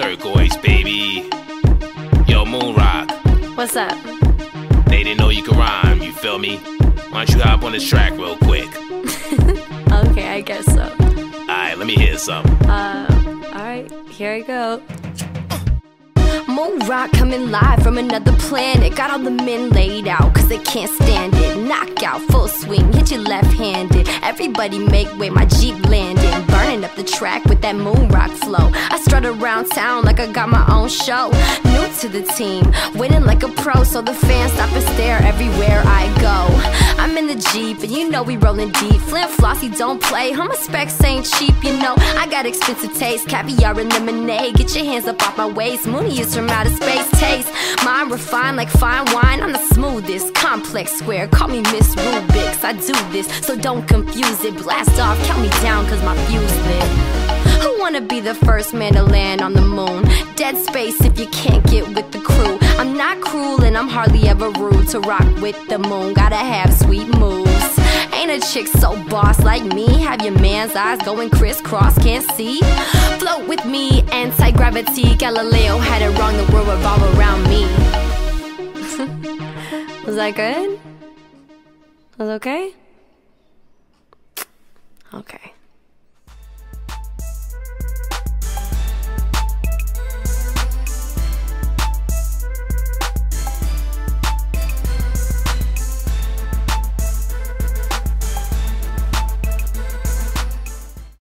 turquoise, baby. Yo, Moon Rock. What's up? They didn't know you could rhyme, you feel me? Why don't you hop on this track real quick? okay, I guess so. Alright, let me hear some. Uh, alright, here I go. Moon rock coming live from another planet. Got all the men laid out, cause they can't stand it. Knockout, full swing, hit you left handed. Everybody make way, my Jeep landing. Burning up the track with that moon rock flow. I strut around town like I got my own show. New to the team, winning like a pro, so the fans stop and stare everywhere I go. Jeep, and you know we rolling deep. Flynt Flossy, don't play, Hummer specs ain't cheap, you know. I got expensive taste, caviar and lemonade. Get your hands up off my waist. Mooney is from outer space taste. Mine refined like fine wine. I'm the smoothest, complex square. Call me Miss Rubik's. I do this, so don't confuse it. Blast off, count me down, cause my fuse lit. Who wanna be the first man to land on the moon? Dead space if you can't get with the crew. I'm not cruel and I'm hardly ever rude to rock with the moon. Gotta have sweet moves. Ain't a chick so boss like me. Have your man's eyes going crisscross, can't see. Float with me, anti gravity. Galileo had it wrong, the world revolve around me. Was that good? Was okay? Okay.